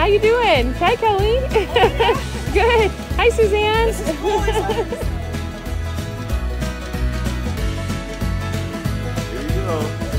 How you doing? Hi, Kelly. Good. Hi, Suzanne. Here you go.